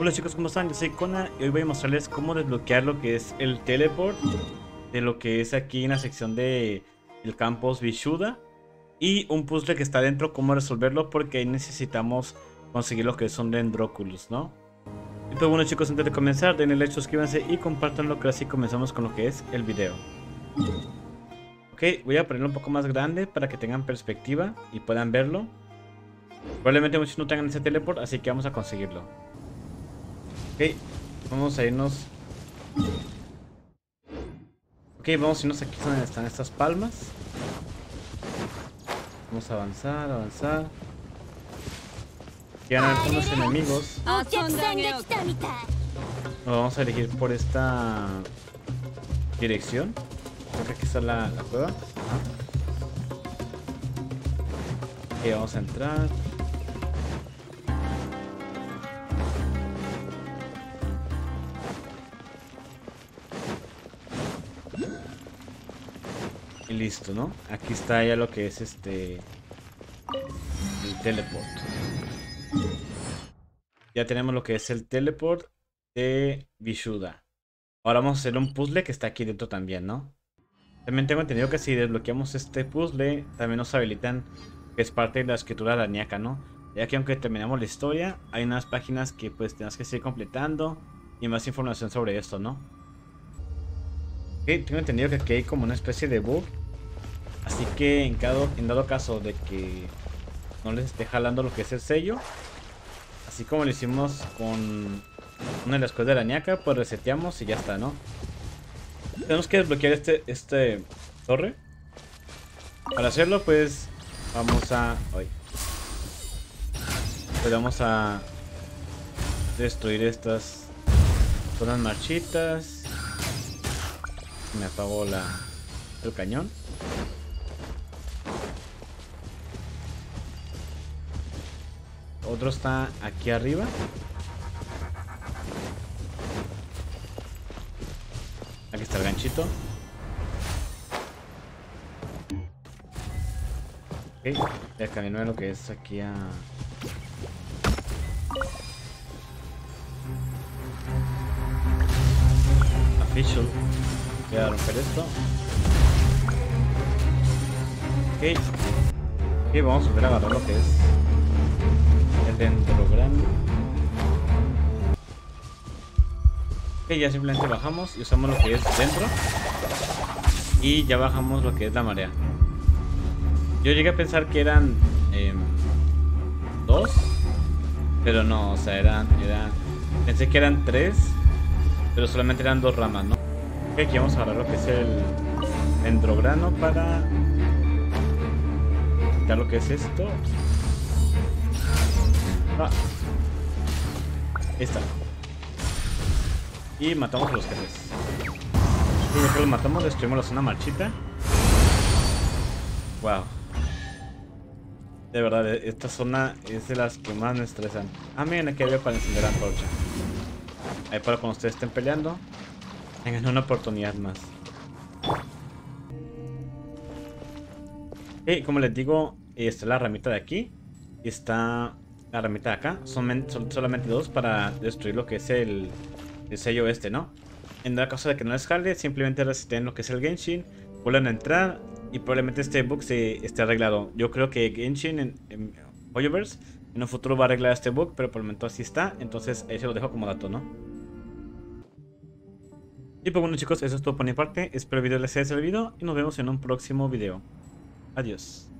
Hola chicos, ¿cómo están? Yo soy Kona y hoy voy a mostrarles cómo desbloquear lo que es el teleport de lo que es aquí en la sección de el campus Vishuda y un puzzle que está dentro, cómo resolverlo porque necesitamos conseguir lo que son Dendroculus, ¿no? Y pues bueno chicos, antes de comenzar, denle like, suscríbanse y compartanlo que así comenzamos con lo que es el video. Ok, voy a ponerlo un poco más grande para que tengan perspectiva y puedan verlo. Probablemente muchos no tengan ese teleport, así que vamos a conseguirlo. Ok, vamos a irnos. Ok, vamos a irnos aquí donde están estas palmas. Vamos a avanzar, avanzar. Van a unos enemigos. Nos vamos a elegir por esta dirección. Creo aquí está la cueva. Ok, vamos a entrar. Y listo, ¿no? Aquí está ya lo que es este... El teleport. Ya tenemos lo que es el teleport de Vishuda. Ahora vamos a hacer un puzzle que está aquí dentro también, ¿no? También tengo entendido que si desbloqueamos este puzzle, también nos habilitan que es parte de la escritura arañaca, ¿no? Ya que aunque terminamos la historia, hay unas páginas que pues tenemos que seguir completando y más información sobre esto, ¿no? tengo entendido que aquí hay como una especie de bug. Así que en, dado caso de que no les esté jalando lo que es el sello, así como lo hicimos con una de las cosas de la ñaca, pues reseteamos y ya está, ¿no? Tenemos que desbloquear este, este torre. Para hacerlo, pues vamos a... Pues vamos a destruir estas zonas marchitas. Me apagó la, el cañón. Otro está aquí arriba. Aquí está el ganchito. Ok, ya camino de lo que es aquí a... Official. Voy a romper esto. Ok. Ok, vamos a volver a agarrar lo que es el dendrograno. Ok, ya simplemente bajamos y usamos lo que es dentro. Y ya bajamos lo que es la marea. Yo llegué a pensar que eran eh, dos. Pero no, o sea, eran, eran... Pensé que eran tres. Pero solamente eran dos ramas, ¿no? aquí vamos a agarrar lo que es el endrograno para quitar lo que es esto. Ah. Está. Y matamos a los jefes. Y los matamos, destruimos la zona marchita. Wow. De verdad, esta zona es de las que más me estresan. Ah, miren, aquí había para encender la antorcha. Ahí para cuando ustedes estén peleando, tengan una oportunidad más. Y como les digo, está la ramita de aquí. Está la ramita de acá. Son, solamente dos para destruir lo que es el, sello este, ¿no? En la caso de que no les jale, simplemente resisten lo que es el Genshin. Vuelven a entrar y probablemente este bug se esté arreglado. Yo creo que Genshin en, en en un futuro va a arreglar este bug, pero por el momento así está. Entonces ahí se lo dejo como dato, ¿no? Y pues bueno chicos, eso es todo por mi parte. Espero el video les haya servido y nos vemos en un próximo video. Adiós.